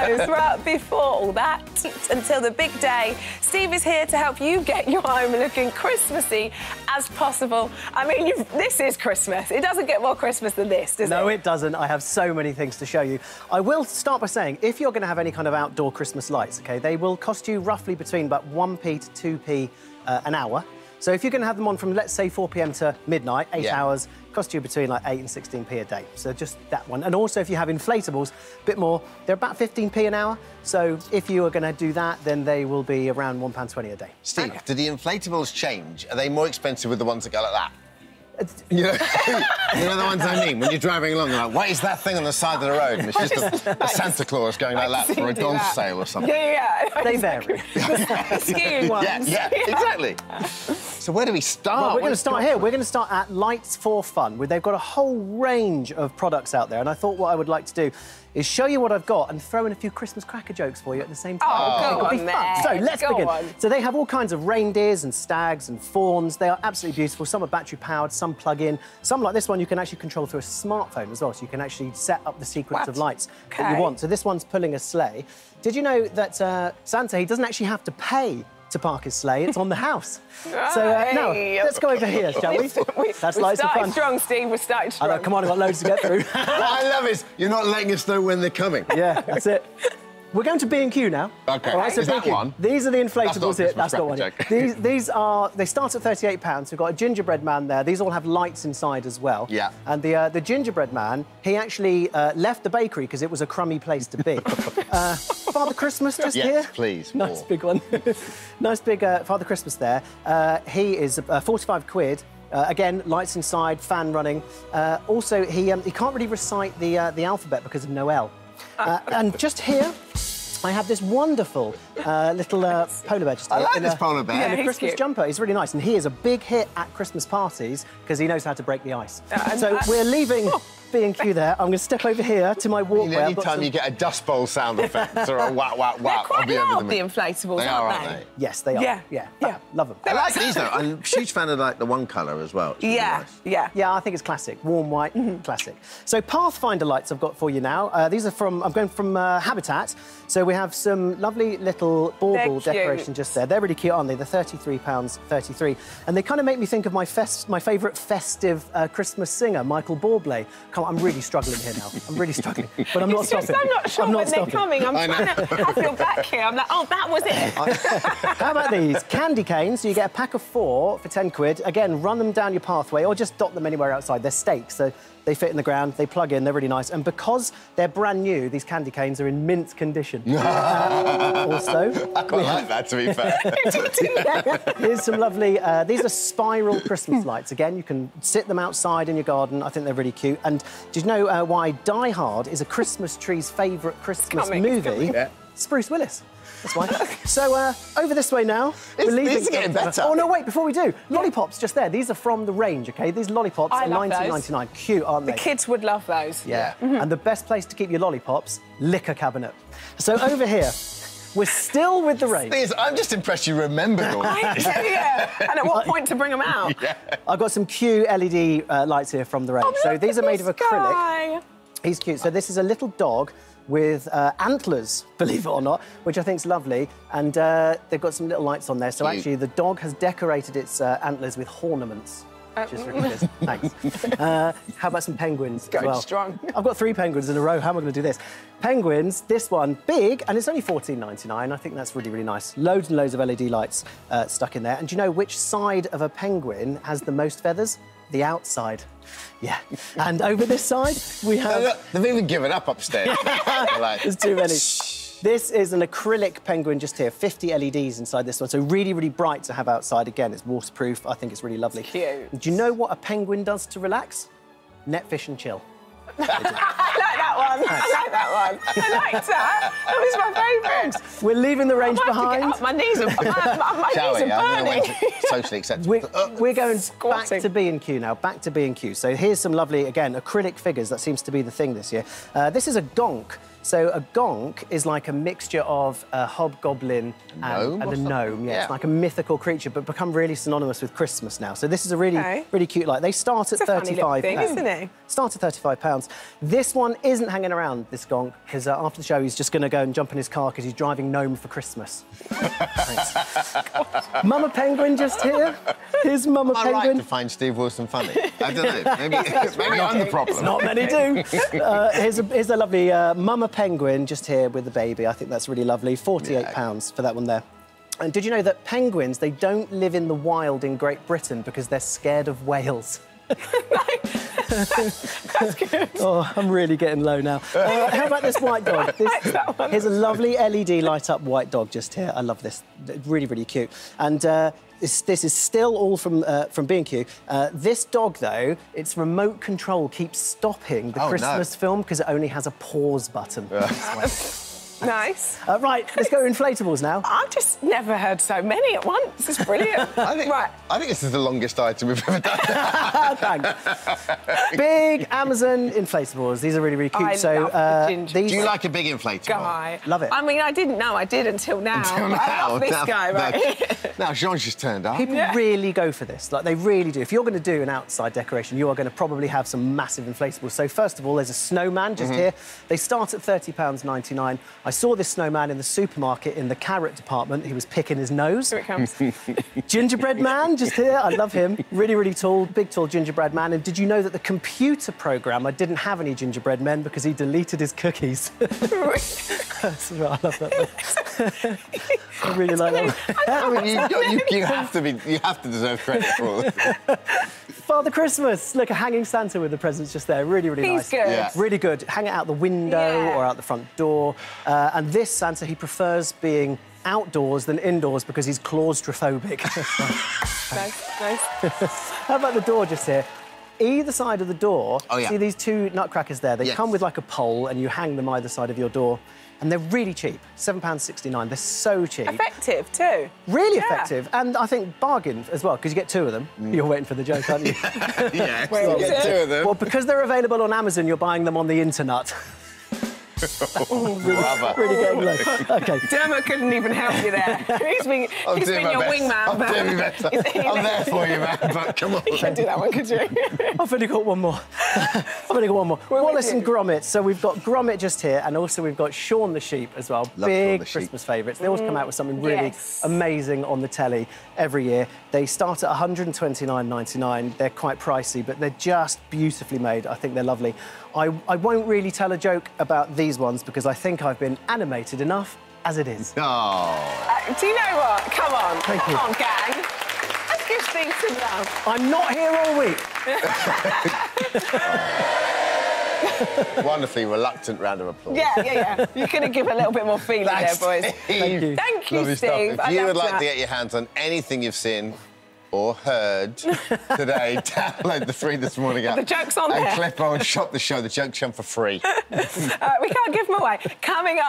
knows, right before all that, until the big day, Steve is here to help you get your home looking Christmassy as possible. I mean, you've, this is Christmas. It doesn't get more Christmas than this, does no, it? No, it doesn't. I have so many things to show you. I will start by saying, if you're going to have any kind of outdoor Christmas lights, OK, they will cost you roughly between about 1p to 2p uh, an hour. So if you're going to have them on from, let's say, 4 p.m. to midnight, eight yeah. hours, cost you between like 8 and 16p a day. So just that one. And also, if you have inflatables, a bit more, they're about 15p an hour. So if you are going to do that, then they will be around £1.20 a day. Steve, do the inflatables change? Are they more expensive with the ones that go like that? You know, you know the ones I mean? When you're driving along, you're like, what is that thing on the side of the road? And it's just a, a Santa Claus going like that for a golf that. sale or something. Yeah, yeah. They vary. the skiing ones. Yeah, yeah, exactly. So where do we start? Well, we're going to start here. We're going to start at Lights for Fun. where They've got a whole range of products out there, and I thought what I would like to do is show you what I've got and throw in a few Christmas cracker jokes for you at the same time. Oh, go on, fun. So let's go begin. On. So they have all kinds of reindeers and stags and fawns. They are absolutely beautiful. Some are battery powered, some plug in. Some like this one you can actually control through a smartphone as well, so you can actually set up the sequence what? of lights okay. that you want. So this one's pulling a sleigh. Did you know that uh, Santa, he doesn't actually have to pay to park his sleigh. It's on the house. so uh, now let's go over here, shall we? we That's lights of fun. strong, Steve. We're starting strong. I know, come on, I've got loads to get through. what I love is you're not letting us know when they're coming. Yeah, that's it. We're going to B&Q now. OK, All right, so is that one? These are the inflatables here. That's not one. these, these are, they start at £38. We've got a gingerbread man there. These all have lights inside as well. Yeah. And the, uh, the gingerbread man, he actually uh, left the bakery because it was a crummy place to be. uh, Father Christmas just yes, here. Yes, please. Nice more. big one. nice big uh, Father Christmas there. Uh, he is uh, 45 quid. Uh, again, lights inside, fan running. Uh, also, he, um, he can't really recite the, uh, the alphabet because of Noel. Uh, and just here, I have this wonderful uh, little uh, polar bear. Just I like this a, polar bear. Yeah, in a Christmas cute. jumper. He's really nice. And he is a big hit at Christmas parties because he knows how to break the ice. Uh, so we're leaving... Oh. B&Q there. I'm going to step over here to my walkway. Any time some... you get a dust bowl sound effect or a whack, whack, whack, I'll be over the inflatables, they are, aren't they? they? Yes, they are. Yeah, yeah, yeah. love them. I like these though. I'm a huge fan of like the one colour as well. It's yeah, nice. yeah. Yeah, I think it's classic. Warm white, mm -hmm. classic. So Pathfinder lights I've got for you now. Uh, these are from, I'm going from uh, Habitat. So we have some lovely little bauble decoration just there. They're really cute, aren't they? They're £33, 33 And they kind of make me think of my fest, my favourite festive uh, Christmas singer, Michael Bublé. Come on, I'm really struggling here now. I'm really struggling, but I'm not stopping. I'm not sure I'm not when stopping. they're coming. I'm trying to have your back here. I'm like, oh, that was it. How about these? Candy canes. So you get a pack of four for 10 quid. Again, run them down your pathway or just dot them anywhere outside. They're stakes, so they fit in the ground, they plug in, they're really nice. And because they're brand new, these candy canes are in mint condition. uh, also... I quite like that, to be fair. Here's some lovely... Uh, these are spiral Christmas lights. Again, you can sit them outside in your garden. I think they're really cute. And did you know uh, why Die Hard is a Christmas tree's favourite Christmas movie? Yeah. Bruce Willis. That's why. so, uh, over this way now. It's, we're leaving. getting better. Oh, no, wait, before we do. Lollipops just there. These are from the range, OK? These lollipops I are 1999. Cute, aren't they? The kids would love those. Yeah. Mm -hmm. And the best place to keep your lollipops, liquor cabinet. So, over here, we're still with the range. Is, I'm just impressed you remembered all this. yeah. And at what point to bring them out? Yeah. I've got some cute LED uh, lights here from the range. Oh, so these are made of acrylic. Guy. He's cute. So this is a little dog with uh, antlers, believe it or not, which I think is lovely. And uh, they've got some little lights on there. So actually, the dog has decorated its uh, antlers with ornaments. Uh, which is ridiculous. Thanks. Uh, how about some penguins Going well? strong. I've got three penguins in a row. How am I going to do this? Penguins, this one, big, and it's only 14.99. I think that's really, really nice. Loads and loads of LED lights uh, stuck in there. And do you know which side of a penguin has the most feathers? The outside. Yeah. And over this side, we have... look, they've even given up upstairs. like... There's too many. This is an acrylic penguin just here, 50 LEDs inside this one, so really, really bright to have outside. Again, it's waterproof. I think it's really lovely. It's cute. Do you know what a penguin does to relax? Net fish and chill. I like that one. I like that one. I liked that. That was my favourite. We're leaving the range behind. My knees are, my, my Shall knees we? are burning. socially acceptable. We're, we're going Squatting. back to B&Q now, back to B&Q. So here's some lovely, again, acrylic figures. That seems to be the thing this year. Uh, this is a gonk. So a gonk is like a mixture of a hobgoblin and, gnome and a gnome. Yeah, Yeah. it's like a mythical creature, but become really synonymous with Christmas now. So this is a really, Okay. really cute light. They start at It's a funny 35 thing, pounds. isn't it? Start at 35 pounds. This one isn't hanging around, this gonk, because uh, after the show he's just going to go and jump in his car because he's driving Gnome for Christmas. Thanks. Mama Penguin just here. Here's Mama Am I right Penguin. to find Steve Wilson funny? I don't know. Maybe, maybe I'm the problem. Not many do. Uh, here's, a, here's a lovely uh, Mama Penguin just here with the baby. I think that's really lovely. £48 pounds for that one there. And did you know that penguins, they don't live in the wild in Great Britain because they're scared of whales? That's good. Oh, I'm really getting low now. Uh, how about this white dog? This, that here's a lovely LED light up white dog just here. I love this. Really, really cute. And uh, this, this is still all from uh, from B&Q. Uh, this dog, though, its remote control keeps stopping the Oh, no. Christmas film because it only has a pause button. Nice. Uh, right, let's go inflatables now. I've just never heard so many at once. It's brilliant. I think, right. I think this is the longest item we've ever done. Thanks. Big Amazon inflatables. These are really, really cute. I so love the uh, ginger. these. Do you like a big inflatable? Guy. Love it. I mean, I didn't know I did until now. Until but I now, love this now- guy, right? Now, Jean's just turned up. People Yeah. really go for this. Like they really do. If you're going to do an outside decoration, you are going to probably have some massive inflatables. So first of all, there's a snowman just here. They start at thirty pounds ninety nine. I saw this snowman in the supermarket in the carrot department. He was picking his nose. Here it comes. Gingerbread man just here. I love him. Really, really tall, big, tall gingerbread man. And did you know that the computer programmer didn't have any gingerbread men because he deleted his cookies? I love that. I really like that. I mean, you, you, you have to be, you have to deserve credit for all this. Father Christmas. Look, a hanging Santa with the presents just there. Really, really He's nice. good. Yeah. Really good. Hang it out the window Yeah. or out the front door. Uh, and this Santa, he prefers being outdoors than indoors because he's claustrophobic. nice, nice. How about the door just here? Either side of the door, Oh, yeah. see these two nutcrackers there? They Yes. come with like a pole and you hang them either side of your door. And they're really cheap, £7.69. They're so cheap. Effective, too. Really Yeah. effective. And I think bargain as well, because you get two of them. Mm. You're waiting for the joke, aren't you? yeah, Wait, you get two of them. well, because they're available on Amazon, you're buying them on the internet. Brother. really getting low. OK. Dermot couldn't even help you there. He's been, I'm he's doing been your best. wingman. I'm but- doing my best. I'm there for you, man. But come on. You can't do that one, could you? I've only got one more. I've only got one more. We're with Wallace and you. Gromit. So we've got Gromit just here, and also we've got Shaun the Sheep as well. Love Big the Sheep. Christmas favourites. They always come out with something really yes. amazing on the telly every year. They start at 129.99. They're quite pricey, but they're just beautifully made. I think they're lovely. I, I won't really tell a joke about these ones because I think I've been animated enough as it is. Oh. Uh, do you know what? Come on. Thank Come you. on, gang. Let's give Steve some love. I'm not here all week. Wonderfully reluctant round of applause. Yeah, yeah, yeah. You could have given a little bit more feeling there, boys. Steve. you. Thank you, Lovely stuff. Steve. If I you would like that. to get your hands on anything you've seen or heard today, download the three this morning app. The joke's on and there. And shop the show. The joke's on for free. Uh, we can't give them away. Coming up.